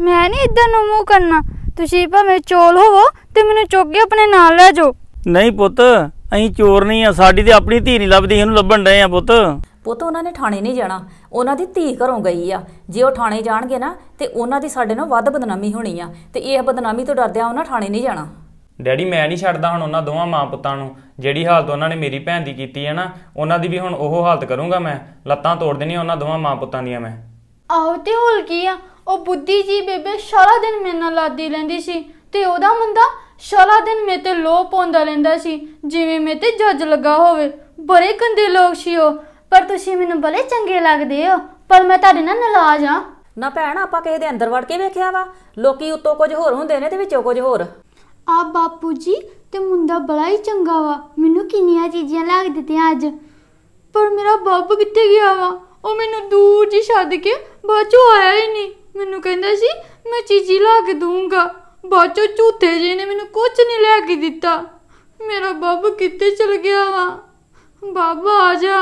ਮੈਂ ਨਹੀਂ ਇਦਾਂ ਨੂੰ ਮੂੰਹ ਕਰਨਾ। ਤੁਸੀਂ ਭਾਵੇਂ ਚੋਲ ਹੋਵੋ ਤੇ ਮੈਨੂੰ ਚੁੱਕ ਕੇ ਆਪਣੇ ਨਾਲ ਲੈ ਜਾਓ। ਨਹੀਂ ਪੁੱਤ ਅਸੀਂ ਚੋਰ ਨਹੀਂ ਆ ਸਾਡੀ ਤੇ ਆਪਣੀ ਧੀ ਨਹੀਂ ਲੱਭਦੀ ਇਹਨੂੰ ਲੱਭਣ ਡਏ ਆ ਪੁੱਤ। ਪੁੱਤ ਉਹਨਾਂ ਨੇ ਥਾਣੇ ਨਹੀਂ ਜਾਣਾ। ਉਹਨਾਂ ਦੀ ਧੀ ਘਰੋਂ ਗਈ ਆ। ਜੇ ਉਹ ਥਾਣੇ ਜਾਣਗੇ ਨਾ ਤੇ ਉਹਨਾਂ ਦੀ ਸਾਡੇ ਨਾਲ ਵੱਧ ਬਦਨਾਮੀ ਹੋਣੀ ਆ। ਤੇ ਇਹ ਬਦਨਾਮੀ ਤੋਂ ਡਰਦਿਆਂ ਉਹਨਾਂ ਥਾਣੇ ਨਹੀਂ ਜਾਣਾ। ਡੈਡੀ ਮੈਂ ਨਹੀਂ ਛੱਡਦਾ ਹੁਣ ਉਹਨਾਂ ਦੋਵਾਂ ਮਾਂ ਪੁੱਤਾਂ ਨੂੰ। ਜਿਹੜੀ ਹਾਲਤ ਉਹਨਾਂ ਨੇ ਮੇਰੀ ਭੈਣ ਦੀ ਕੀਤੀ ਹੈ ਨਾ ਉਹਨਾਂ ਦੀ ਵੀ ਹੁਣ ਉਹ ਹਾਲਤ ਕਰੂੰਗਾ ਮੈਂ। ਲੱਤਾਂ ਤੋੜ ਦੇਣੀਆਂ ਉਹਨਾਂ ਦੋਵਾਂ ਮਾਂ ਪੁੱਤਾਂ ਦੀਆਂ ਮੈਂ। ਆਹੋ ਤੇ ਹੋਲ ਕੀ ਆ? ਉਹ ਬੁੱਧੀ ਜੀ ਬੇਬੇ ਸਾਰਾ ਦਿਨ ਮੇਰੇ ਨਾਲ ਲਾਦੀ ਲੈਂਦੀ ਸੀ ਤੇ ਉਹਦਾ ਮੁੰਡਾ ਸਾਰਾ ਦਿਨ ਮੇਰੇ ਤੇ ਲੋਹ ਪਾਉਂਦਾ ਲੈਂਦਾ ਸੀ ਜਿਵੇਂ ਮੇਰੇ ਤੇ ਜੱਜ ਲੱਗਾ ਹੋਵੇ। ਬੜੇ ਗੰਦੇ ਲੋਕ ਸੀ ਉਹ। ਪਰ ਤੁਸੀਂ ਮੈਨੂੰ ਬੜੇ ਚੰਗੇ ਲੱਗਦੇ ਹੋ। ਪਰ ਮੈਂ ਤੁਹਾਡੇ ਨਾਲ ਨਾਰਾਜ਼ ਆ ਨਾ ਭੈਣ ਆਪਾਂ ਕਿਸੇ ਦੇ ਅੰਦਰ ਵੜ ਕੇ ਵੇਖਿਆ ਵਾ। ਲੋਕੀ ਉੱਤੋਂ ਕੁਝ ਹੋਰ ਹੁੰਦੇ ਨੇ ਤੇ ਵਿੱਚੋਂ ਕੁਝ ਹੋਰ। ਆ ਬਾਪੂ ਜੀ ਤੇ ਮੁੰਡਾ ਬੜਾ ਹੀ ਚੰਗਾ ਵਾ। ਮੈਨੂੰ ਕਿੰਨੀਆਂ ਚੀਜ਼ਾਂ ਲੱਗ ਦਿੱਤੀਆਂ ਅੱਜ। ਪਰ ਮੇਰਾ ਬਾਪ ਕਿੱਥੇ ਗਿਆ ਵਾ? ਉਹ ਮੈਨੂੰ ਦੂਰ ਜੀ ਛੱਡ ਕੇ ਬਾਅਦ ਚੋਂ ਆਇਆ ਹੀ ਨਹੀਂ। ਮੈਨੂੰ ਕਹਿੰਦਾ ਸੀ, ਮੈਂ ਚੀਜ਼ੀ ਲਾ ਕੇ ਦੂੰਗਾ ਬਾਅਦ ਚੋਂ ਝੂਠੇ ਜੀ ਨੇ ਮੈਨੂੰ ਕੁਝ ਨਹੀਂ ਲੈ ਕੇ ਦਿੱਤਾ। ਮੇਰਾ ਬੱਬ ਕਿੱਥੇ ਚਲ ਗਿਆ ਵਾ? ਬਾਬਾ ਆ ਜਾ।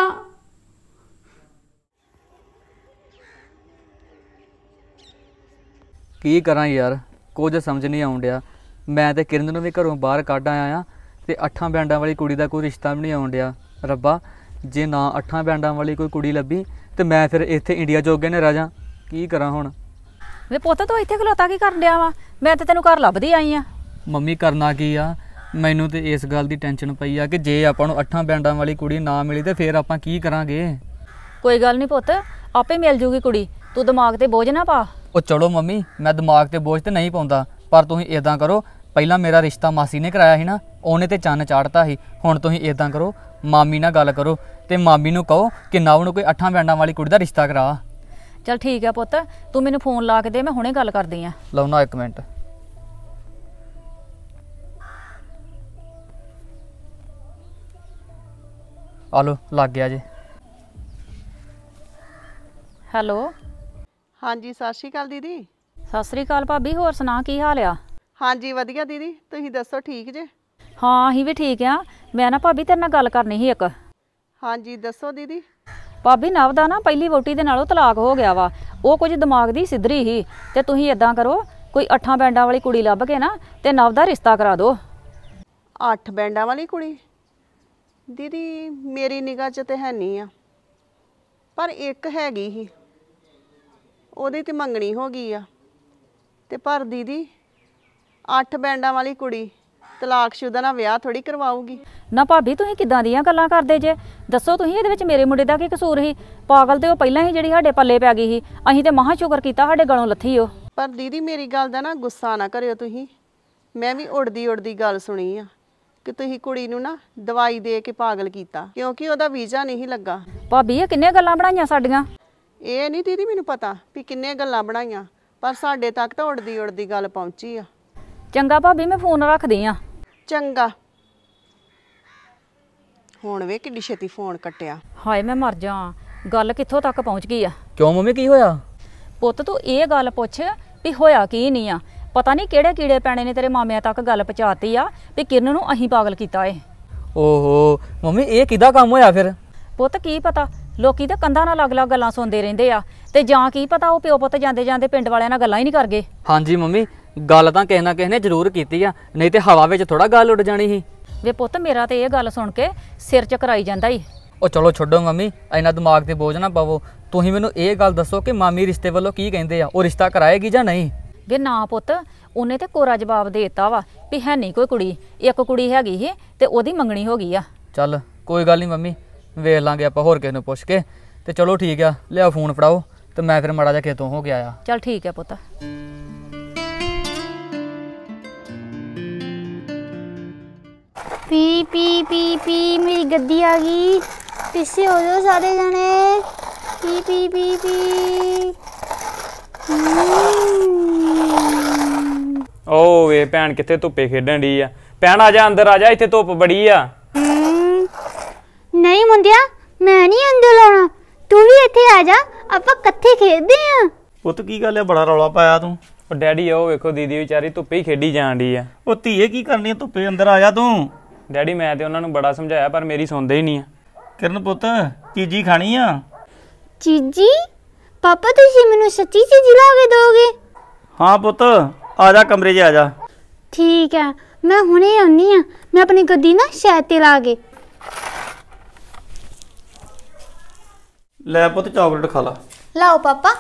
ਕੀ ਕਰਾਂ ਯਾਰ? ਕੁਝ ਸਮਝ ਨਹੀਂ ਆਉਣ ਡਿਆ। ਮੈਂ ਤੇ ਕਿਰਨ ਨੂੰ ਵੀ ਘਰੋਂ ਬਾਹਰ ਕੱਢ ਆਇਆ ਆ ਤੇ ਅੱਠਾਂ ਬੈਂਡਾਂ ਵਾਲੀ ਕੁੜੀ ਦਾ ਕੋਈ ਰਿਸ਼ਤਾ ਵੀ ਨਹੀਂ ਆਉਣ ਡਿਆ। ਰੱਬਾ, ਜੇ ਨਾ ਅੱਠਾਂ ਬੈਂਡਾਂ ਵਾਲੀ ਕੋਈ ਕੁੜੀ ਲੱਭੀ ਤੇ ਮੈਂ ਫਿਰ ਇੱਥੇ ਇੰਡੀਆ ਜੋਗੇ ਨੇ ਰਹਿ ਕੀ ਕਰਾਂ ਹੁਣ? ਵੇ ਪੁੱਤ ਤੂੰ ਇੱਥੇ ਖਲੋਤਾ ਕੀ ਕਰਨ ਡਿਆ ਵਾ? ਮੈਂ ਤੇ ਤੈਨੂੰ ਘਰ ਲੱਭਦੀ ਆਈ ਆ। ਮੰਮੀ ਕਰਨਾ ਕੀ ਆ? ਮੈਨੂੰ ਤੇ ਇਸ ਗੱਲ ਦੀ ਟੈਨਸ਼ਨ ਪਈ ਆ ਕਿ ਜੇ ਆਪਾਂ ਨੂੰ ਅੱਠਾਂ ਬੈਂਡਾਂ ਵਾਲੀ ਕੁੜੀ ਨਾ ਮਿਲੀ ਤੇ ਫਿਰ ਆਪਾਂ ਕੀ ਕਰਾਂਗੇ? ਕੋਈ ਗੱਲ ਨਹੀਂ ਪੁੱਤ ਆਪੇ ਮਿਲ ਜੂਗੀ ਕੁੜੀ। ਤੂੰ ਦਿਮਾਗ ਤੇ ਬੋਝ ਨਾ ਪਾ। ਉਹ ਚਲੋ ਮੰਮੀ ਮੈਂ ਦਿਮਾਗ ਤੇ ਬੋਝ ਤੇ ਨਹੀਂ ਪਾਉਂਦਾ ਪਰ ਤੁਸੀਂ ਇਦਾਂ ਕਰੋ ਪਹਿਲਾਂ ਮੇਰਾ ਰਿਸ਼ਤਾ ਮਾਸੀ ਨੇ ਕਰਾਇਆ ਸੀ ਨਾ ਉਹਨੇ ਤੇ ਚੰਨ ਚਾੜਤਾ ਸੀ ਹੁਣ ਤੁਸੀਂ ਇਦਾਂ ਕਰੋ ਮਾਮੀ ਨਾਲ ਗੱਲ ਕਰੋ ਤੇ ਮਾਮੀ ਨੂੰ ਕਹੋ ਕਿ ਨਵ ਨੂੰ ਕੋਈ ਅੱਠਾਂ ਬੈਂਡਾਂ ਵਾਲੀ ਕੁੜੀ ਦਾ ਰਿਸ਼ਤਾ ਕਰਾ। ਚਲ ਠੀਕ ਆ ਪੁੱਤ ਤੂੰ ਮੈਨੂੰ ਫੋਨ ਲਾ ਕੇ ਦੇ ਮੈਂ ਹੁਣੇ ਗੱਲ ਕਰਦੀ ਆ। ਲਓ ਨਾ ਇੱਕ ਮਿੰਟ। ਆ ਲਓ ਲੱਗ ਗਿਆ ਜੇ। ਹੈਲੋ? ਹਾਂਜੀ ਸਤਿ ਸ਼੍ਰੀ ਅਕਾਲ ਦੀਦੀ। ਸਤਿ ਸ੍ਰੀ ਅਕਾਲ ਭਾਬੀ ਹੋਰ ਸੁਣਾ ਕੀ ਹਾਲ ਆ? ਹਾਂਜੀ ਵਧੀਆ ਦੀਦੀ ਤੁਸੀਂ ਦੱਸੋ ਠੀਕ ਜੇ? ਹਾਂ ਅਸੀਂ ਵੀ ਠੀਕ ਆ। ਮੈਂ ਨਾ ਭਾਬੀ ਤੇਰੇ ਨਾਲ ਗੱਲ ਕਰਨੀ ਸੀ ਇੱਕ। ਹਾਂਜੀ ਦੱਸੋ ਦੀਦੀ। ਭਾਬੀ ਨਵ ਦਾ ਨਾ ਪਹਿਲੀ ਵੋਟੀ ਦੇ ਨਾਲੋਂ ਤਲਾਕ ਹੋ ਗਿਆ ਵਾ। ਉਹ ਕੁਝ ਦਿਮਾਗ ਦੀ ਸਿੱਧਰੀ ਸੀ ਤੇ ਤੁਸੀਂ ਇਦਾਂ ਕਰੋ, ਕੋਈ ਅੱਠਾਂ ਬੈਂਡਾਂ ਵਾਲੀ ਕੁੜੀ ਲੱਭ ਕੇ ਨਾ ਤੇ ਨਵ ਦਾ ਰਿਸ਼ਤਾ ਕਰਾ ਦਿਓ। ਅੱਠ ਬੈਂਡਾਂ ਵਾਲੀ ਕੁੜੀ? ਦੀਦੀ, ਮੇਰੀ ਨਿਗਾਹ 'ਚ ਤੇ ਹੈ ਨਹੀਂ ਆ। ਪਰ ਇੱਕ ਹੈਗੀ ਹੀ ਉਹਦੀ ਤੇ ਮੰਗਣੀ ਹੋ ਗਈ ਆ। ਤੇ ਪਰ ਦੀਦੀ, ਅੱਠ ਬੈਂਡਾਂ ਵਾਲੀ ਕੁੜੀ ਤਲਾਕਸ਼ੁਦਾ ਨਾਲ ਵਿਆਹ ਥੋੜੀ ਕਰਵਾਊਗੀ। ਨਾ ਭਾਬੀ ਤੁਸੀਂ ਕਿੱਦਾਂ ਦੀਆਂ ਗੱਲਾਂ ਕਰਦੇ ਜੇ? ਦੱਸੋ ਤੁਸੀਂ ਇਹਦੇ ਵਿੱਚ ਮੇਰੇ ਮੁੰਡੇ ਦਾ ਕੀ ਕਸੂਰ ਸੀ? ਪਾਗਲ ਤੇ ਉਹ ਪਹਿਲਾਂ ਹੀ ਜਿਹੜੀ ਸਾਡੇ ਪੱਲੇ ਪੈ ਗਈ ਸੀ ਅਸੀਂ ਤੇ ਮਹਾ ਸ਼ੁਕਰ ਕੀਤਾ ਸਾਡੇ ਗਲੋਂ ਲੱਥੀ ਉਹ। ਪਰ ਦੀਦੀ ਮੇਰੀ ਗੱਲ ਦਾ ਨਾ ਗੁੱਸਾ ਨਾ ਕਰਿਓ ਤੁਸੀਂ। ਮੈਂ ਵੀ ਉੜਦੀ ਉੜਦੀ ਗੱਲ ਸੁਣੀ ਆ ਕਿ ਤੁਸੀਂ ਕੁੜੀ ਨੂੰ ਨਾ ਦਵਾਈ ਦੇ ਕੇ ਪਾਗਲ ਕੀਤਾ ਕਿਉਂਕਿ ਉਹਦਾ ਵੀਜ਼ਾ ਨਹੀਂ ਲੱਗਾ। ਭਾਬੀ ਇਹ ਕਿੰਨੇ ਗੱਲਾਂ ਬਣਾਈਆਂ ਸਾਡੀਆਂ? ਇਹ ਨਹੀਂ ਦੀਦੀ ਮੈਨੂੰ ਪਤਾ ਵੀ ਕਿੰਨੇ ਗੱਲਾਂ ਬਣਾਈਆਂ ਪਰ ਸਾਡੇ ਤੱਕ ਤਾਂ ਉੜਦੀ ਉੜਦੀ ਗੱਲ ਪਹੁੰਚੀ ਆ। ਚੰਗਾ ਭਾਬੀ ਮੈਂ ਫੋਨ ਰੱਖਦੀ ਆ। ਚੰਗਾ। ਹੁਣ ਵੇ ਕਿੱਡੀ ਛੇਤੀ ਫੋਨ ਕੱਟਿਆ। ਹਾਏ ਮੈਂ ਮਰ ਜਾ। ਗੱਲ ਕਿੱਥੋਂ ਤੱਕ ਪਹੁੰਚ ਗਈ ਆ? ਕਿਉਂ ਮੰਮੀ ਕੀ ਹੋਇਆ? ਪੁੱਤ ਤੂੰ ਇਹ ਗੱਲ ਪੁੱਛ ਵੀ ਹੋਇਆ ਕੀ ਨਹੀਂ ਆ। ਪਤਾ ਨਹੀਂ ਕਿਹੜੇ ਕੀੜੇ ਪੈਣੇ ਨੇ ਤੇਰੇ ਮਾਮਿਆਂ ਤੱਕ ਗੱਲ ਪਹੁੰਚਾਤੀ ਆ ਵੀ ਕਿਰਨ ਨੂੰ ਅਹੀਂ ਪਾਗਲ ਕੀਤਾ ਏ। ਓਹੋ ਮੰਮੀ ਇਹ ਕਿਹਦਾ ਕੰਮ ਹੋਇਆ ਫਿਰ? ਪੁੱਤ ਕੀ ਪਤਾ? ਲੋਕੀ ਤਾਂ ਕੰਧਾਂ ਨਾਲ ਅਲੱਗ-ਅਲੱਗ ਗੱਲਾਂ ਸੁਣਦੇ ਰਹਿੰਦੇ ਆ। ਤੇ ਜਾਂ ਕੀ ਪਤਾ ਉਹ ਪਿਓ ਪੁੱਤ ਜਾਂਦੇ ਜਾਂਦੇ ਪਿੰਡ ਵਾਲਿਆਂ ਨਾਲ ਗੱਲਾਂ ਹੀ ਨਹੀਂ ਕਰਗੇ ਹਾਂਜੀ ਮੰਮੀ ਗੱਲ ਤਾਂ ਕਿਸੇ ਨਾ ਕਿਸੇ ਨੇ ਜ਼ਰੂਰ ਕੀਤੀ ਆ ਨਹੀਂ ਤੇ ਹਵਾ ਵਿੱਚ ਥੋੜਾ ਗੱਲ ਉੱਡ ਜਾਣੀ ਸੀ। ਵੇ ਪੁੱਤ ਮੇਰਾ ਤੇ ਇਹ ਗੱਲ ਸੁਣ ਕੇ ਸਿਰ ਚਕਰਾਈ ਜਾਂਦਾ ਈ। ਉਹ ਚਲੋ ਛੱਡੋ ਮੰਮੀ ਇੰਨਾ ਦਿਮਾਗ ਤੇ ਬੋਝ ਨਾ ਪਾਵੋ। ਤੁਸੀਂ ਮੈਨੂੰ ਇਹ ਗੱਲ ਦੱਸੋ ਕਿ ਮਾਮੀ ਰਿਸ਼ਤੇ ਵੱਲੋਂ ਕੀ ਕਹਿੰਦੇ ਆ ਉਹ ਰਿਸ਼ਤਾ ਕਰਾਏਗੀ ਜਾਂ ਨਹੀਂ? ਵੇ ਨਾ ਪੁੱਤ ਉਹਨੇ ਤੇ ਕੋਰਾ ਜਵਾਬ ਦੇ ਦਿੱਤਾ ਵਾ ਵੀ ਹੈ ਨਹੀਂ ਕੋਈ ਕੁੜੀ ਇੱਕ ਕੁੜੀ ਹੈਗੀ ਸੀ ਤੇ ਉਹਦੀ ਮੰਗਣੀ ਹੋ ਗਈ ਆ। ਚੱਲ ਕੋਈ ਗੱਲ ਨਹੀਂ ਮੰਮੀ ਵੇਖ ਲਾਂਗੇ ਆਪਾਂ ਹੋਰ ਕਿਸੇ ਨੂੰ ਪੁੱਛ ਕੇ। ਤੇ ਚਲੋ ਠੀਕ ਆ ਲਿਆ ਫੋਨ ਫੜਾਓ ਤੇ ਮੈਂ ਫਿਰ ਮਾੜਾ ਜਿਹਾ ਖੇਤੋਂ ਹੋ ਗਿਆ ਆ ਚੱਲ ਠੀਕ ਹੈ ਪੁੱਤ। ਪੀ ਪੀ ਪੀ ਪੀ ਮੇਰੀ ਗੱਦੀ ਆ ਗਈ। ਪਿੱਛੇ ਹੋ ਜਾਓ ਸਾਰੇ ਜਣੇ। ਪੀ ਪੀ ਪੀ ਪੀ। ਓ ਵੇ ਭੈਣ ਕਿੱਥੇ ਧੁੱਪੇ ਖੇਡਣ ਡਈ ਆ? ਭੈਣ ਆ ਜਾ ਅੰਦਰ ਆ ਜਾ ਇੱਥੇ ਧੁੱਪ ਬੜੀ ਆ। ਨਹੀਂ ਮੁੰਡਿਆ ਮੈਂ ਨਹੀਂ ਅੰਦਰ ਲਾਉਣਾ ਤੂੰ ਵੀ ਇੱਥੇ ਆ ਜਾ ਆਪਾਂ ਇਕੱਠੇ ਖੇਡਦੇ ਆਂ। ਪੁੱਤ ਕੀ ਗੱਲ ਹੈ ਬੜਾ ਰੌਲਾ ਪਾਇਆ ਤੂੰ। ਉਹ ਡੈਡੀ ਉਹ ਵੇਖੋ ਦੀਦੀ ਵਿਚਾਰੀ ਧੁੱਪੇ ਹੀ ਖੇਡੀ ਜਾਣ ਡਈ ਆ। ਉਹ ਧੀਏ ਕੀ ਕਰਨੀ ਆ? ਧੁੱਪੇ ਅੰਦਰ ਆ ਜਾ ਤੂੰ। ਡੈਡੀ ਮੈਂ ਤੇ ਉਹਨਾਂ ਨੂੰ ਬੜਾ ਸਮਝਾਇਆ ਪਰ ਮੇਰੀ ਸੁਣਦੇ ਹੀ ਨਹੀਂ ਆ। ਕਿਰਨ ਪੁੱਤ ਚੀਜੀ ਖਾਣੀ ਆ? ਚੀਜੀ? ਪਾਪਾ ਤੁਸੀਂ ਮੈਨੂੰ ਸੱਚੀ ਚੀਜ਼ ਲਾ ਕੇ ਦੋਗੇ? ਹਾਂ ਪੁੱਤ ਆ ਜਾ ਕਮਰੇ 'ਚ ਆ ਜਾ। ਠੀਕ ਹੈ ਮੈਂ ਹੁਣੇ ਆਉਣੀ ਆ। ਮੈਂ ਆਪਣੀ ਗੱਡੀ ਨਾ ਸ਼ਾਇਦ ਤੇ ਲਾ ਕੇ। ਲੈ ਪੁੱਤ ਚਾਕਲੇਟ ਖਾ ਲਾ। ਲਾਓ ਪਾਪਾ।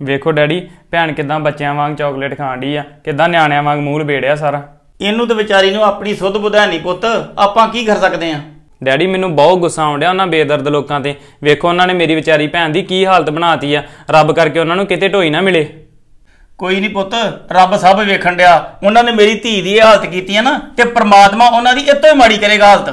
ਵੇਖੋ ਡੈਡੀ ਭੈਣ ਕਿਦਾਂ ਬੱਚਿਆਂ ਵਾਂਗ ਚਾਕਲੇਟ ਖਾਣ ਡਈ ਆ ਕਿਦਾਂ ਨਿਆਣਿਆਂ ਵਾਂਗ ਮੂੰਹ ਲਬੇੜਿਆ ਸਾਰਾ। ਇਹਨੂੰ ਤੇ ਵਿਚਾਰੀ ਨੂੰ ਆਪਣੀ ਸੁੱਧ ਬੁੱਧ ਨਹੀਂ ਪੁੱਤ ਆਪਾਂ ਕੀ ਕਰ ਸਕਦੇ ਆ? ਡੈਡੀ ਮੈਨੂੰ ਬਹੁਤ ਗੁੱਸਾ ਆਉਂਦਿਆ ਉਹਨਾਂ ਬੇਦਰਦ ਲੋਕਾਂ ਤੇ। ਵੇਖੋ ਉਹਨਾਂ ਨੇ ਮੇਰੀ ਵਿਚਾਰੀ ਭੈਣ ਦੀ ਕੀ ਹਾਲਤ ਬਣਾਤੀ ਆ ਰੱਬ ਕਰਕੇ ਉਹਨਾਂ ਨੂੰ ਕਿਤੇ ਢੋਈ ਨਾ ਮਿਲੇ। ਕੋਈ ਨਹੀਂ ਪੁੱਤ ਰੱਬ ਸਭ ਵੇਖਣ ਡਿਆ। ਉਹਨਾਂ ਨੇ ਮੇਰੀ ਧੀ ਦੀ ਇਹ ਹਾਲਤ ਕੀਤੀ ਹੈ ਨਾ ਤੇ ਪ੍ਰਮਾਤਮਾ ਉਹਨਾਂ ਦੀ ਇਤੋਂ ਹੀ ਮਾੜੀ ਕਰੇਗਾ ਹਾਲਤ।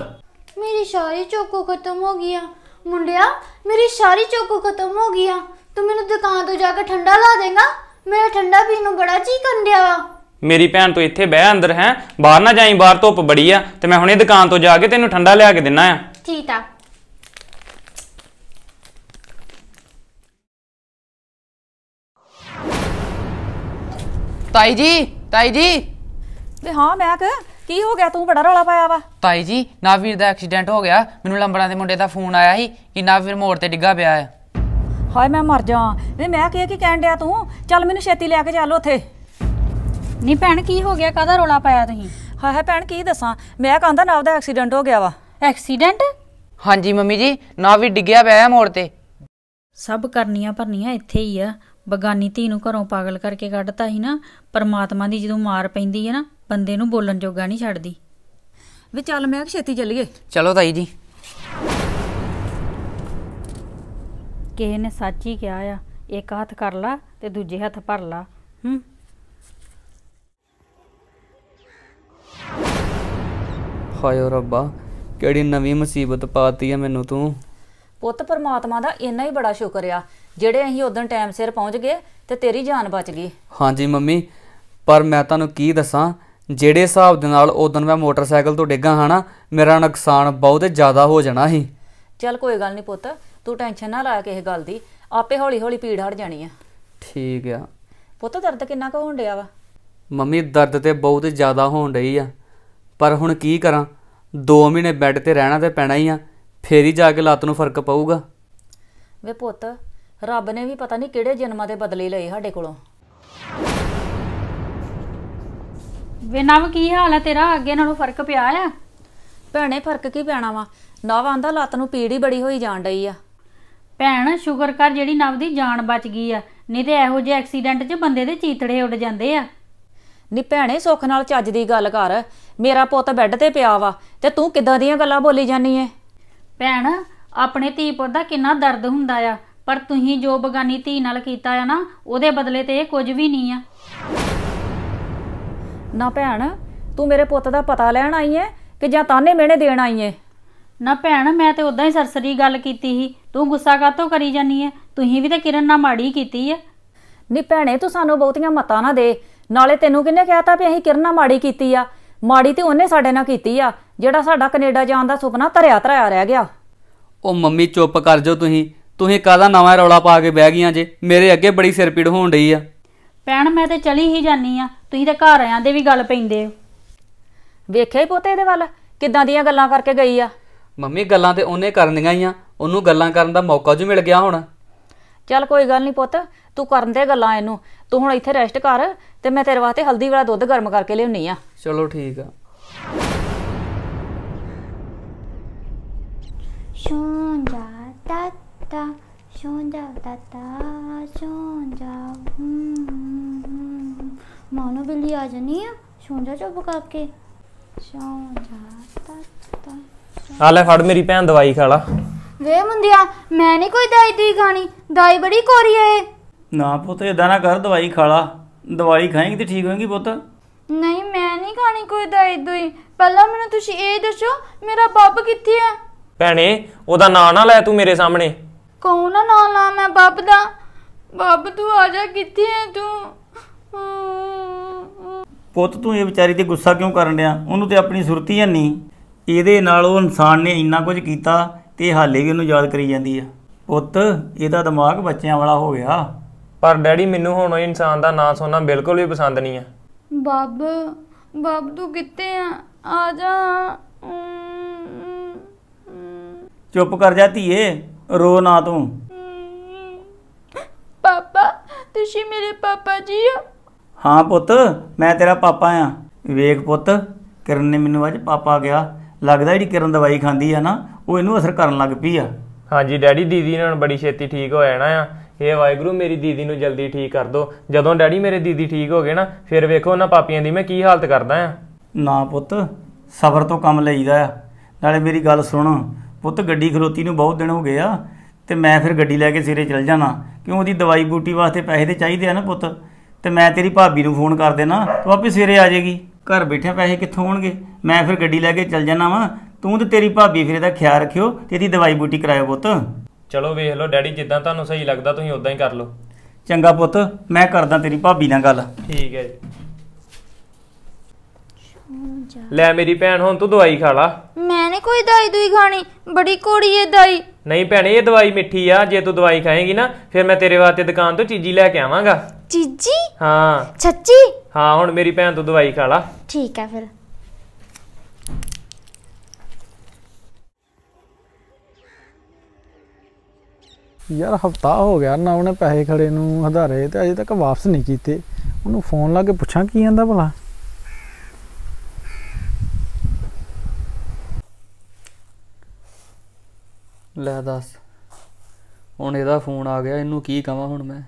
ਮੇਰੀ ਸਾਰੀ ਚੋਕੋ ਖਤਮ ਹੋ ਗਈ ਆ। ਮੁੰਡਿਆ ਮੇਰੀ ਸਾਰੀ ਚੋਕੋ ਖਤਮ ਹੋ ਗਈ ਆ। ਤੂੰ ਮੈਨੂੰ ਦੁਕਾਨ ਤੋਂ ਜਾ ਕੇ ਠੰਡਾ ਲਾ ਦੇਗਾ? ਮੇਰਾ ਠੰਡਾ ਪੀਣ ਨੂੰ ਬੜਾ ਜੀ ਕੰਡਿਆ ਵਾ। ਮੇਰੀ ਭੈਣ ਤੋਂ ਇੱਥੇ ਬਹਿ ਅੰਦਰ ਹੈ। ਬਾਹਰ ਨਾ ਜਾਈ ਬਾਹਰ ਧੁੱਪ ਬੜੀ ਆ। ਤੇ ਮੈਂ ਹੁਣੇ ਦੁਕਾਨ ਤੋਂ ਜਾ ਕੇ ਤੈਨੂੰ ਠੰਡਾ ਲਿਆ ਕੇ ਦਿੰਨਾ ਆ। ਠੀਕ ਆ। ਤਾਈ ਜੀ ਤਾਈ ਜੀ। ਵੇ ਹਾਂ ਮੈਂ ਕਿ ਕੀ ਹੋ ਗਿਆ? ਤੂੰ ਬੜਾ ਰੌਲਾ ਪਾਇਆ ਵਾ। ਤਾਈ ਜੀ ਨਾਵੀਰ ਦਾ ਐਕਸੀਡੈਂਟ ਹੋ ਗਿਆ। ਮੈਨੂੰ ਲੰਬੜਾਂ ਦੇ ਮੁੰਡੇ ਦਾ ਫੋਨ ਆਇਆ ਸੀ ਕਿ ਨਾਵੀਰ ਮੋੜ ਤੇ ਡਿੱਗਾ ਪਿਆ ਹੈ ਹਾਏ ਮੈਂ ਮਰ ਜਾ ਵੇ ਮੈਂ ਕੀ ਕੀ ਕਹਿਣ ਡਿਆ ਤੂੰ? ਚੱਲ ਮੈਨੂੰ ਛੇਤੀ ਲੈ ਕੇ ਚੱਲ ਉੱਥੇ। ਨਹੀਂ ਭੈਣ ਕੀ ਹੋ ਗਿਆ? ਕਾਹਦਾ ਰੋਲਾ ਪਾਇਆ ਤੁਸੀਂ? ਹਾਏ ਹਾਏ ਭੈਣ ਕੀ ਦੱਸਾਂ? ਮੈਂ ਕਹਿੰਦਾ ਨਾ ਉਹਦਾ ਐਕਸੀਡੈਂਟ ਹੋ ਗਿਆ ਵਾ। ਐਕਸੀਡੈਂਟ? ਹਾਂਜੀ ਮੰਮੀ ਜੀ ਨਾਵੀਰ ਡਿੱਗਿਆ ਪਿਆ ਮੋੜ ਤੇ। ਸਭ ਕਰਨੀਆਂ ਭਰਨੀਆਂ ਇੱਥੇ ਹੀ ਆ। ਬਗਾਨੀ ਧੀ ਨੂੰ ਘਰੋਂ ਪਾਗਲ ਕਰਕੇ ਕੱਢਤਾ ਸੀ ਨਾ ਪਰਮਾਤਮਾ ਦੀ ਜਦੋਂ ਮਾਰ ਪੈਂਦੀ ਹੈ ਨਾ ਬੰਦੇ ਨੂੰ ਬੋਲਣ ਜੋਗਾ ਨਹੀਂ ਛੱਡਦੀ। ਵੇ ਚੱਲ ਮੈਂ ਕਿਹਾ ਛੇਤੀ ਚੱਲੀਏ। ਚਲੋ ਤਾਈ ਜੀ। ਕਿਸੇ ਨੇ ਸੱਚ ਹੀ ਕਿਹਾ ਆ ਇੱਕ ਹੱਥ ਕਰ ਲਾ ਤੇ ਦੂਜੇ ਹੱਥ ਭਰ ਲਾ ਹੂੰ? ਹਾਏ ਓ ਰੱਬਾ ਕਿਹੜੀ ਨਵੀਂ ਮੁਸੀਬਤ ਪਾਤੀ ਆ ਮੈਨੂੰ ਤੂੰ। ਪੁੱਤ ਪਰਮਾਤਮਾ ਦਾ ਇੰਨਾ ਹੀ ਬੜਾ ਸ਼ੁਕਰ ਆ ਜਿਹੜੇ ਅਸੀਂ ਉਦੋਂ ਟਾਈਮ ਸਿਰ ਪਹੁੰਚ ਗਏ ਤੇ ਤੇਰੀ ਜਾਨ ਬਚ ਗਈ। ਹਾਂਜੀ ਮੰਮੀ ਪਰ ਮੈਂ ਤੁਹਾਨੂੰ ਕੀ ਦੱਸਾਂ ਜਿਹੜੇ ਹਿਸਾਬ ਦੇ ਨਾਲ ਉਦੋਂ ਮੈਂ ਮੋਟਰਸਾਈਕਲ ਤੋਂ ਡਿੱਗਾ ਹਾਂ ਨਾ ਮੇਰਾ ਨੁਕਸਾਨ ਬਹੁਤ ਜ਼ਿਆਦਾ ਹੋ ਜਾਣਾ ਸੀ। ਚੱਲ ਕੋਈ ਗੱਲ ਨਹੀਂ ਪੁੱਤ ਤੂੰ ਟੈਨਸ਼ਨ ਨਾ ਲੈ ਕਿਸੇ ਗੱਲ ਦੀ। ਆਪੇ ਹੌਲੀ ਹੌਲੀ ਪੀੜ ਹਟ ਜਾਣੀ ਆ। ਠੀਕ ਆ। ਪੁੱਤ ਦਰਦ ਕਿੰਨਾ ਕੁ ਹੋਣ ਡਿਆ ਵਾ? ਮੰਮੀ ਦਰਦ ਤੇ ਬਹੁਤ ਜ਼ਿਆਦਾ ਹੋਣ ਰਹੀ ਆ। ਪਰ ਹੁਣ ਕੀ ਕਰਾਂ? 2 ਮਹੀਨੇ ਬੈੱਡ ਤੇ ਰਹਿਣਾ ਤੇ ਪੈਣਾ ਹੀ ਆ। ਫੇਰ ਹੀ ਜਾ ਕੇ ਲੱਤ ਨੂੰ ਫ਼ਰਕ ਪਊਗਾ। ਵੇ ਪੁੱਤ ਰੱਬ ਨੇ ਵੀ ਪਤਾ ਨਹੀਂ ਕਿਹੜੇ ਜਨਮਾਂ ਦੇ ਬਦਲੇ ਲਏ ਸਾਡੇ ਕੋਲੋਂ। ਵੇ ਨਵ ਕੀ ਹਾਲ ਆ ਤੇਰਾ? ਅੱਗੇ ਨਾਲੋਂ ਫ਼ਰਕ ਪਿਆ ਆ? ਭੈਣੇ ਫ਼ਰਕ ਕੀ ਪੈਣਾ ਵਾ? ਨਵ ਆਂਦਾ ਲੱਤ ਨੂੰ ਪੀੜ ਹੀ ਬੜੀ ਹੋਈ ਜਾਣ ਡਈ ਆ। ਭੈਣ ਸ਼ੁਕਰ ਕਰ ਜਿਹੜੀ ਨਵ ਦੀ ਜਾਨ ਬਚ ਗਈ ਆ। ਨਹੀਂ ਤੇ ਇਹੋ ਜਿਹੇ ਐਕਸੀਡੈਂਟ 'ਚ ਬੰਦੇ ਦੇ ਚੀਤੜੇ ਉੱਡ ਜਾਂਦੇ ਆ। ਨੀ ਭੈਣੇ ਸੁੱਖ ਨਾਲ ਚੱਜ ਦੀ ਗੱਲ ਕਰ। ਮੇਰਾ ਪੁੱਤ ਬੈੱਡ ਤੇ ਪਿਆ ਵਾ ਤੇ ਤੂੰ ਕਿੱਦਾਂ ਦੀਆਂ ਗੱਲਾਂ ਬੋਲੀ ਜਾਨੀ ਏ ਭੈਣ ਆਪਣੇ ਧੀ ਪੁੱਤ ਦਾ ਕਿੰਨਾ ਦਰਦ ਹੁੰਦਾ ਆ ਪਰ ਤੁਸੀਂ ਜੋ ਬਗਾਨੀ ਧੀ ਨਾਲ ਕੀਤਾ ਆ ਨਾ ਉਹਦੇ ਬਦਲੇ ਤੇ ਇਹ ਕੁਝ ਵੀ ਨਹੀਂ ਆ। ਨਾ ਭੈਣ ਤੂੰ ਮੇਰੇ ਪੁੱਤ ਦਾ ਪਤਾ ਲੈਣ ਆਈ ਏ ਕਿ ਜਾਂ ਤਾਨੇ ਮਿਹਣੇ ਦੇਣ ਆਈ ਏ ਨਾ ਭੈਣ ਮੈਂ ਤੇ ਉਦਾਂ ਹੀ ਸਰਸਰੀ ਗੱਲ ਕੀਤੀ ਸੀ। ਤੂੰ ਗੁੱਸਾ ਕਾਤੋਂ ਕਰੀ ਜਾਨੀ ਐ? ਤੁਸੀਂ ਵੀ ਤਾਂ ਕਿਰਨ ਨਾਲ ਮਾੜੀ ਕੀਤੀ ਐ। ਨੀ ਭੈਣੇ ਤੂੰ ਸਾਨੂੰ ਬਹੁਤੀਆਂ ਮਤਾਂ ਨਾ ਦੇ। ਨਾਲੇ ਤੈਨੂੰ ਕਿਹਨੇ ਕਹਿਤਾ ਵੀ ਅਸੀਂ ਕਿਰਨਾ ਮਾੜੀ ਕੀਤੀ ਆ? ਮਾੜੀ ਤੇ ਉਹਨੇ ਸਾਡੇ ਨਾਲ ਕੀਤੀ ਆ ਜਿਹੜਾ ਸਾਡਾ ਕੈਨੇਡਾ ਜਾਣ ਦਾ ਸੁਪਨਾ ਧਰਿਆ ਧਰਿਆ ਰਹਿ ਗਿਆ। ਉਹ ਮੰਮੀ ਚੁੱਪ ਕਰ ਜਾਓ ਤੁਸੀਂ। ਤੁਸੀਂ ਕਾਹਦਾ ਨਵਾਂ ਰੌਲਾ ਪਾ ਕੇ ਬਹਿ ਗਈਆਂ ਜੇ? ਮੇਰੇ ਅੱਗੇ ਬੜੀ ਸਿਰ ਪੀੜ ਹੋਣ ਰਹੀ ਆ। ਭੈਣ ਮੈਂ ਤੇ ਚਲੀ ਹੀ ਜਾਨੀ ਆ। ਤੁਸੀਂ ਤਾਂ ਘਰ ਆਇਆਂ ਦੇ ਵੀ ਗੱਲ ਪੈਂਦੇ ਹੋ। ਵੇਖਿਆ ਹੀ ਪੁੱਤ ਇਹਦੇ ਵੱਲ ਕਿੱਦਾਂ ਦੀਆਂ ਗੱਲਾਂ ਕਰਕੇ ਗਈ ਆ? ਮੰਮੀ ਗੱਲਾਂ ਤੇ ਉਹਨੇ ਕਰਨੀਆਂ ਹੀ ਆ ਉਹਨੂੰ ਗੱਲਾਂ ਕਰਨ ਦਾ ਮੌਕਾ ਜੂ ਮਿਲ ਗਿਆ ਹੁਣ। ਚੱਲ ਕੋਈ ਗੱਲ ਨਹੀਂ ਪੁੱਤ ਤੂੰ ਕਰਨ ਦੇ ਗੱਲਾਂ ਇਹਨੂੰ ਤੂੰ ਹੁਣ ਇੱਥੇ ਰੈਸਟ ਕਰ ਤੇ ਮੈਂ ਤੇਰੇ ਵਾਸਤੇ ਹਲਦੀ ਵਾਲਾ ਦੁੱਧ ਗਰਮ ਕਰਕੇ ਲਿਆਉਣੀ ਆ। ਚਲੋ ਠੀਕ ਆ। ਸ਼ੋਂਜਾ ਤਾਤਾ ਸ਼ੋਂਜਾ ਤਾਤਾ ਸ਼ੋਂਜਾ ਮਾਨੋ ਬਿੱਲੀ ਆ ਜਾਨੀ ਆ ਸ਼ੋਂਜਾ ਚੁੱਪ ਕਰਕੇ। ਸ਼ੋਂਜਾ ਤਾਤਾ। ਆ ਲੈ ਫੜ ਮੇਰੀ ਭੈਣ ਦਵਾਈ ਖਾ ਲਾ। ਵੇ ਮੁੰਡਿਆ ਮੈਂ ਨਹੀਂ ਕੋਈ ਦਾਈ ਦੀ ਖਾਣੀ ਦਾਈ ਬੜੀ ਕੋਰੀ ਏ ਨਾ ਪੁੱਤ ਏਦਾਂ ਨਾ ਕਰ ਦਵਾਈ ਖਾ ਲਾ। ਦਵਾਈ ਖਾਏਂਗੀ ਤੇ ਠੀਕ ਹੋਏਗੀ ਪੁੱਤ। ਨਹੀਂ ਮੈਂ ਨਹੀਂ ਖਾਣੀ ਕੋਈ ਦਾਈ ਦੂਈ। ਪਹਿਲਾਂ ਮੈਨੂੰ ਤੁਸੀਂ ਇਹ ਦੱਸੋ ਮੇਰਾ ਬੱਬ ਕਿੱਥੇ ਹੈ ਭੈਣੇ ਉਹਦਾ ਨਾਂ ਨਾ ਲੈ ਤੂੰ ਮੇਰੇ ਸਾਹਮਣੇ। ਕੌਣ ਆ ਨਾਂ ਲਾ ਮੈਂ ਬੱਬ ਦਾ? ਬੱਬ ਤੂੰ ਆ ਜਾ ਕਿੱਥੇ ਹੈ ਤੂੰ? ਪੁੱਤ ਤੂੰ ਇਹ ਵਿਚਾਰੀ ਤੇ ਗੁੱਸਾ ਕਿਉਂ ਕਰਨ ਡਿਆ? ਉਹਨੂੰ ਤੇ ਆਪਣੀ ਸੁਰਤੀ ਹੈ ਨਹੀਂ ਇਹਦੇ ਨਾਲ ਉਹ ਇਨਸਾਨ ਨੇ ਇੰਨਾ ਕੁਝ ਕੀਤਾ ਤੇ ਹਾਲੇ ਵੀ ਉਹਨੂੰ ਯਾਦ ਕਰੀ ਜਾਂਦੀ ਆ। ਪੁੱਤ ਇਹਦਾ ਦਿਮਾਗ ਬੱਚਿਆਂ ਵਾਲਾ ਹੋ ਗਿਆ। ਪਰ ਡੈਡੀ ਮੈਨੂੰ ਹੁਣ ਉਹ ਇਨਸਾਨ ਦਾ ਨਾਂ ਸੁਣਨਾ ਬਿਲਕੁਲ ਵੀ ਪਸੰਦ ਨਹੀਂ ਆ। ਬੱਬ ਬੱਬ ਤੂੰ ਕਿੱਥੇ ਆ? ਆ ਜਾ। ਚੁੱਪ ਕਰ ਜਾ ਧੀਏ ਰੋ ਨਾ ਤੂੰ। ਤੁਸੀਂ ਮੇਰੇ ਪਾਪਾ ਜੀ ਆ ਹਾਂ ਪੁੱਤ ਮੈਂ ਤੇਰਾ ਪਾਪਾ ਆ। ਵੇਖ ਪੁੱਤ ਕਿਰਨ ਨੇ ਮੈਨੂੰ ਅੱਜ ਪਾਪਾ ਗਿਆ ਲੱਗਦਾ ਜਿਹੜੀ ਕਿਰਨ ਦਵਾਈ ਖਾਂਦੀ ਆ ਨਾ ਉਹ ਇਹਨੂੰ ਅਸਰ ਕਰਨ ਲੱਗ ਪਈ ਆ। ਹਾਂਜੀ ਡੈਡੀ ਦੀਦੀ ਨੇ ਹੁਣ ਬੜੀ ਛੇਤੀ ਠੀਕ ਹੋ ਜਾਣਾ ਆ। ਇਹ ਵਾਹਿਗੁਰੂ ਮੇਰੀ ਦੀਦੀ ਨੂੰ ਜਲਦੀ ਠੀਕ ਕਰ ਦਿਓ ਜਦੋਂ ਡੈਡੀ ਮੇਰੇ ਦੀਦੀ ਠੀਕ ਹੋ ਗਏ ਨਾ ਫਿਰ ਵੇਖੋ ਉਹਨਾਂ ਪਾਪੀਆਂ ਦੀ ਮੈਂ ਕੀ ਹਾਲਤ ਕਰਦਾ ਆ। ਨਾ ਪੁੱਤ ਸਬਰ ਤੋਂ ਕੰਮ ਲਈਦਾ ਆ। ਨਾਲੇ ਮੇਰੀ ਗੱਲ ਸੁਣ ਪੁੱਤ ਗੱਡੀ ਖਲੋਤੀ ਨੂੰ ਬਹੁਤ ਦਿਨ ਹੋ ਗਏ ਆ ਤੇ ਮੈਂ ਫਿਰ ਗੱਡੀ ਲੈ ਕੇ ਸਿਰੇ ਚਲ ਜਾਣਾ। ਕਿਉਂ ਉਹਦੀ ਦਵਾਈ ਬੂਟੀ ਵਾਸਤੇ ਪੈਸੇ ਤੇ ਚਾਹੀਦੇ ਆ ਨਾ ਪੁੱਤ? ਤੇ ਮੈਂ ਤੇਰੀ ਭਾਬੀ ਨੂੰ ਫੋਨ ਕਰ ਦੇਣਾ ਤੂੰ ਆਪੇ ਸਵੇਰੇ ਆ ਜਾਏਗੀ। ਘਰ ਬੈਠਿਆਂ ਪੈਸੇ ਕਿੱਥੋਂ ਆਉਣਗੇ? ਮੈਂ ਫਿਰ ਗੱਡੀ ਲੈ ਕੇ ਚਲ ਜਾਣਾ ਵਾਂ। ਤੂੰ ਤੇ ਤੇਰੀ ਭਾਬੀ ਫਿਰ ਇਹਦਾ ਖਿਆਲ ਰੱਖਿਓ ਤੇ ਇਹਦੀ ਦਵਾਈ ਬੂਟੀ ਕਰਾਇਓ ਪੁੱਤ। ਚਲੋ ਵੇਖ ਲਓ ਡੈਡੀ ਜਿੱਦਾਂ ਤੁਹਾਨੂੰ ਸਹੀ ਲੱਗਦਾ ਤੁਸੀਂ ਉਦਾਂ ਹੀ ਕਰ ਲਓ। ਚੰਗਾ ਪੁੱਤ ਮੈਂ ਕਰਦਾ ਤੇਰੀ ਭਾਬੀ ਨਾਲ ਗੱਲ। ਠੀਕ ਹੈ ਜੀ। ਲੈ ਮੇਰੀ ਭੈਣ ਹੁਣ ਤੂੰ ਦਵਾਈ ਖਾ ਲਾ। ਮੈਂ ਨੀ ਕੋਈ ਦਾਈ ਦੂਈ ਖਾਣੀ ਬੜੀ ਕੋੜੀ ਏ ਦਾਈ ਨਹੀਂ ਭੈਣੇ ਇਹ ਦਵਾਈ ਮਿੱਠੀ ਆ ਜੇ ਤੂੰ ਦਵਾਈ ਖਾਏਂਗੀ ਨਾ ਫਿਰ ਮੈਂ ਤੇਰੇ ਵਾਸਤੇ ਦੁਕਾਨ ਤੋਂ ਚੀਜ਼ੀ ਲੈ ਕੇ ਆਵਾਂਗਾ। ਚੀਜੀ? ਹਾਂ। ਸੱਚੀ? ਹਾਂ ਹੁਣ ਮੇਰੀ ਭੈਣ ਤੂੰ ਦਵਾਈ ਖਾ ਲਾ। ਠੀਕ ਆ ਫਿਰ। ਯਾਰ ਹਫਤਾ ਹੋ ਗਿਆ ਨਾ ਉਹਨੇ ਪੈਸੇ ਖੜੇ ਨੂੰ ਹਧਾਰੇ ਤੇ ਅਜੇ ਤੱਕ ਵਾਪਸ ਨਹੀਂ ਕੀਤੇ। ਉਹਨੂੰ ਫੋਨ ਲਾ ਕੇ ਪੁੱਛਾਂ ਕੀ ਕਹਿੰਦਾ ਭਲਾ। ਲੈ ਦੱਸ। ਹੁਣ ਇਹਦਾ ਫੋਨ ਆ ਗਿਆ ਇਹਨੂੰ ਕੀ ਕਵਾਂ ਹੁਣ ਮੈਂ?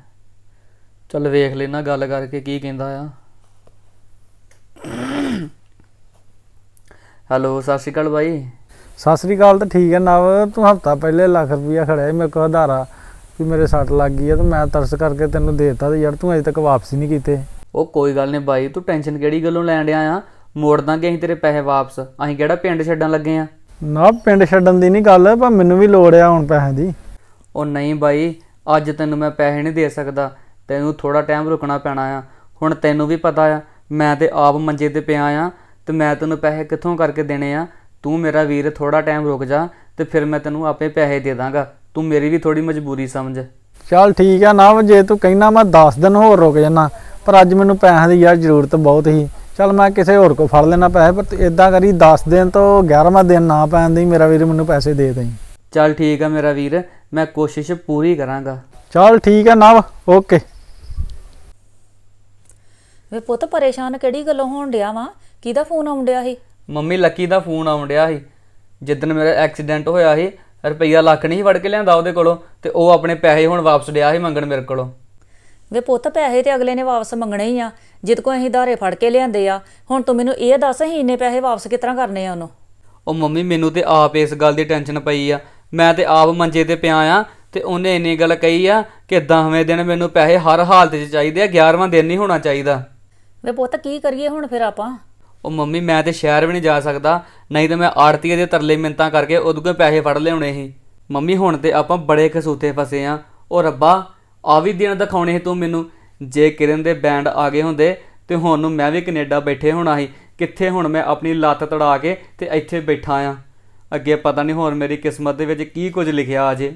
ਚੱਲ ਵੇਖ ਲੈਣਾ ਗੱਲ ਕਰਕੇ ਕੀ ਕਹਿੰਦਾ ਆ। ਹੈਲੋ ਸਤਿ ਸ਼੍ਰੀ ਅਕਾਲ ਬਾਈ। ਸਤਿ ਸ੍ਰੀ ਅਕਾਲ ਤਾਂ ਠੀਕ ਹੈ ਨਵ ਤੂੰ ਹਫਤਾ ਪਹਿਲੇ ਲੱਖ ਰੁਪਇਆ ਖੜਿਆ ਮੇਰੇ ਕੋਲ ਹਧਾਰਾ ਵੀ ਮੇਰੇ ਸੱਟ ਲੱਗ ਗਈ ਹੈ ਤੇ ਮੈਂ ਤਰਸ ਕਰਕੇ ਤੈਨੂੰ ਦੇਤਾ ਤੇ ਯਾਰ ਤੂੰ ਅਜੇ ਤੱਕ ਵਾਪਸ ਹੀ ਨਹੀਂ ਕੀਤੇ। ਉਹ ਕੋਈ ਗੱਲ ਨਹੀਂ ਬਾਈ ਤੂੰ ਟੈਨਸ਼ਨ ਕਿਹੜੀ ਗੱਲੋਂ ਲੈਣ ਡਿਆ ਆ? ਮੋੜ ਦਾਂਗੇ ਅਸੀਂ ਤੇਰੇ ਪੈਸੇ ਵਾਪਸ। ਅਸੀਂ ਕਿਹੜਾ ਪਿੰਡ ਛੱਡਣ ਲੱਗੇ ਆ? ਨਾ ਪਿੰਡ ਛੱਡਣ ਦੀ ਨਹੀਂ ਗੱਲ ਪਰ ਮੈਨੂੰ ਵੀ ਲੋੜ ਆ ਹੁਣ ਪੈਸਿਆਂ ਦੀ। ਉਹ ਨਹੀਂ ਬਾਈ ਅੱਜ ਤੈਨੂੰ ਮੈਂ ਪੈਸੇ ਨਹੀਂ ਦੇ ਸਕਦਾ। ਤੈਨੂੰ ਥੋੜਾ ਟਾਈਮ ਰੁਕਣਾ ਪੈਣਾ ਆ। ਹੁਣ ਤੈਨੂੰ ਵੀ ਪਤਾ ਆ ਮੈਂ ਤੇ ਆਪ ਮੰਜੇ ਤੇ ਪਿਆ ਆ ਤੇ ਮੈਂ ਤੈਨੂੰ ਪੈਸੇ ਕਿੱਥੋਂ ਕਰਕੇ ਦੇਣੇ ਆ? ਤੂੰ ਮੇਰਾ ਵੀਰ ਥੋੜਾ ਟਾਈਮ ਰੁਕ ਜਾ ਤੇ ਫਿਰ ਮੈਂ ਤੈਨੂੰ ਆਪੇ ਪੈਸੇ ਦੇ ਦਾਂਗਾ। ਤੂੰ ਮੇਰੀ ਵੀ ਥੋੜੀ ਮਜਬੂਰੀ ਸਮਝ। ਚੱਲ ਠੀਕ ਆ ਨਵ ਜੇ ਤੂੰ ਕਹਿਣਾ ਮੈਂ 10 ਦਿਨ ਹੋਰ ਰੁਕ ਜਾਣਾ ਪਰ ਅੱਜ ਮੈਨੂੰ ਪੈਸਿਆਂ ਦੀ ਯਾਰ ਜ਼ਰੂਰਤ ਬਹੁਤ ਸੀ। ਚੱਲ ਮੈਂ ਕਿਸੇ ਹੋਰ ਕੋ ਫੜ ਲੈਣਾ ਪੈਸੇ ਪਰ ਇਦਾਂ ਕਰੀ 10 ਦਿਨ ਤੋਂ 11ਵਾਂ ਦਿਨ ਨਾ ਪੈਣ ਦੀ ਮੇਰਾ ਵੀਰ ਮੈਨੂੰ ਪੈਸੇ ਦੇ ਦੇਈ। ਚੱਲ ਠੀਕ ਆ ਮੇਰਾ ਵੀਰ ਮੈਂ ਕੋਸ਼ਿਸ਼ ਪੂਰੀ ਕਰਾਂਗਾ। ਚੱਲ ਠੀਕ ਆ ਨਵ ਓਕੇ। ਵੇ ਪੁੱਤ ਪਰੇਸ਼ਾਨ ਕਿਹੜੀ ਗੱਲੋਂ ਹੋਣ ਡਿਆ ਵਾ? ਕਿਹਦਾ ਫੋਨ ਆਉਣ ਡਿਆ ਸੀ? ਮੰਮੀ ਲੱਕੀ ਦਾ ਫੋਨ ਆਉਣ ਡਿਆ ਸੀ। ਜਿੱਦਣ ਮੇਰਾ ਐਕਸੀਡੈਂਟ ਹੋਇਆ ਸੀ ਰੁਪਈਆ ਲੱਖ ਨਹੀਂ ਫੜ ਕੇ ਲਿਆਂਦਾ ਉਹਦੇ ਕੋਲੋਂ ਤੇ ਉਹ ਆਪਣੇ ਪੈਸੇ ਹੁਣ ਵਾਪਸ ਡਿਆ ਸੀ ਮੰਗਣ ਮੇਰੇ ਕੋਲੋਂ। ਵੇ ਪੁੱਤ ਪੈਸੇ ਤੇ ਅਗਲੇ ਨੇ ਵਾਪਸ ਮੰਗਣੇ ਹੀ ਆ। ਜਿੱਦ ਕੋ ਅਸੀਂ ਧਾਰੇ ਫੜ ਕੇ ਲਿਆਂਦੇ ਆ। ਹੁਣ ਤੂੰ ਮੈਨੂੰ ਇਹ ਦੱਸ ਅਸੀਂ ਇੰਨੇ ਪੈਸੇ ਵਾਪਸ ਕਿਸ ਤਰ੍ਹਾਂ ਕਰਨੇ ਆ ਉਹਨੂੰ? ਉਹ ਮੰਮੀ ਮੈਨੂੰ ਤੇ ਆਪ ਇਸ ਗੱਲ ਦੀ ਟੈਨਸ਼ਨ ਪਈ ਆ। ਮੈਂ ਤੇ ਆਪ ਮੰਜੇ ਤੇ ਪਿਆ ਆ ਤੇ ਉਹਨੇ ਇੰਨੀ ਗੱਲ ਕਹੀ ਆ ਕਿ 10ਵੇਂ ਦਿਨ ਮੈਨੂੰ ਪੈਸੇ ਹਰ ਹਾਲਤ 'ਚ ਚਾਹੀਦੇ ਆ 11ਵਾਂ ਦਿਨ ਨਹੀਂ ਹੋਣਾ ਚਾਹੀਦਾ। ਵੇ ਪੁੱਤ ਕੀ ਕਰੀਏ ਹੁਣ ਫਿਰ ਆਪਾਂ? ਉਹ ਮੰਮੀ ਮੈਂ ਤੇ ਸ਼ਹਿਰ ਵੀ ਨਹੀਂ ਜਾ ਸਕਦਾ। ਨਹੀਂ ਤੇ ਮੈਂ ਆੜਤੀਏ ਦੇ ਤਰਲੇ ਮਿੰਤਾਂ ਕਰਕੇ ਉਹਦੇ ਕੋਲ ਪੈਸੇ ਫੜ ਲਿਆਉਣੇ ਸੀ। ਮੰਮੀ ਹੁਣ ਤੇ ਆਪਾਂ ਬੜੇ ਖਸੂਤੇ ਫਸੇ ਆ। ਉਹ ਰੱਬਾ ਆ ਵੀ ਦਿਨ ਦਿਖਾਉਣੇ ਸੀ ਤੂੰ ਮੈਨੂੰ। ਜੇ ਕਿਰਨ ਦੇ ਬੈਂਡ ਆ ਗਏ ਹੁੰਦੇ, ਤੇ ਹੁਣ ਨੂੰ ਮੈਂ ਵੀ ਕੈਨੇਡਾ ਬੈਠੇ ਹੋਣਾ ਸੀ। ਕਿੱਥੇ ਹੁਣ ਮੈਂ ਆਪਣੀ ਲੱਤ ਤੜਾ ਕੇ ਤੇ ਇੱਥੇ ਬੈਠਾ ਆ। ਅੱਗੇ ਪਤਾ ਨਹੀਂ ਹੋਰ ਮੇਰੀ ਕਿਸਮਤ ਦੇ ਵਿੱਚ ਕੀ ਕੁਝ ਲਿਖਿਆ ਅਜੇ।